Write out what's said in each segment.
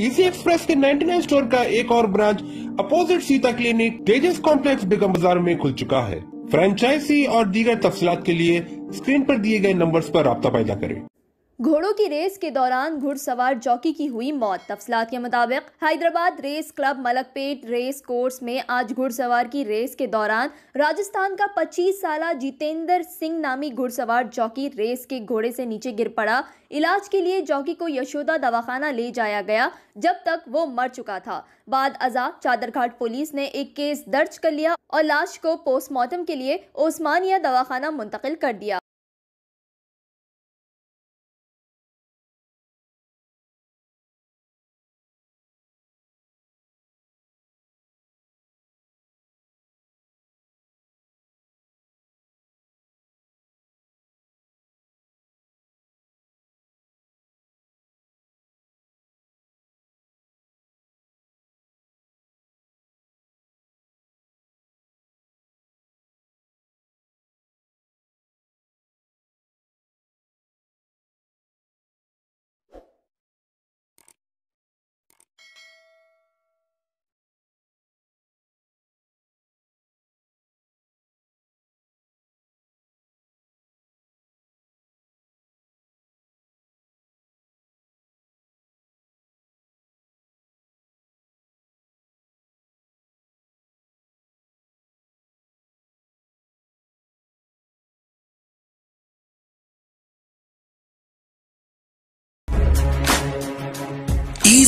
Easy express के 99 store का एक और branch, opposite Sita clinic, Tejas complex, Begum Bazaar में खुल चुका है। फ्रेंचाइजी और दीगर तफसलात के लिए स्क्रीन पर दिए गए नंबर्स पर रब्ता पैदा करें। घोड़ों की रेस के दौरान घुड़सवार जॉकी की हुई मौत। तफसलात के मुताबिक, Hyderabad race club Malakpet race course में आज घुड़सवार की रेस के दौरान राजस्थान का 25 साल जितेंद्र सिंह नामी घुड़सवार जॉकी रेस के घोड़े से नीचे गिर पड़ा। इलाज के लिए जॉकी को यशोदा दवाखाना ले जाया गया, जब तक वो मर चुका था। बाद अजा, चादरघाट पुलिस ने एक केस दर्ज कर लिया और लाश को पोस्टमार्टम के लिए ओस्मानिया दवाखाना मुंतकिल कर दिया।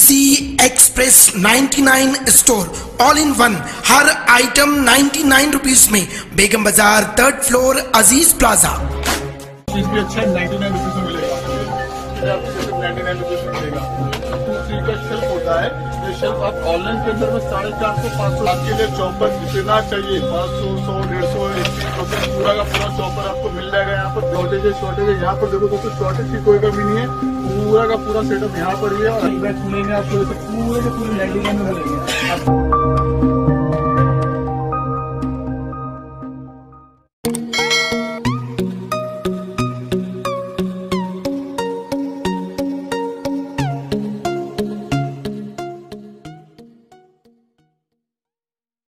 Easy express 99 store all in one her item 99 rupees में Begum Bazaar third floor Aziz plaza अच्छा नाइन्टी नाइन रुपीज़ में मिलेगा। शेल्फ होता है। ये शेल्फ आप ऑनलाइन के अंदर में साढ़े चार सौ, पाँच सौ, आपके लिए चौपर जितना चाहिए, पाँच सौ सौ, डेढ़ सौ पूरा का पूरा चॉपर आपको मिल जाएगा यहाँ पर शॉर्टेज है शॉर्टेज है यहाँ पर देखो दोस्तों शॉर्टेज की कोई कमी नहीं है पूरा का पूरा सेटअप यहाँ पर ही है। और बैग खुलेंगे आपको पूरे के पूरे नाइन्टी में मिलेंगे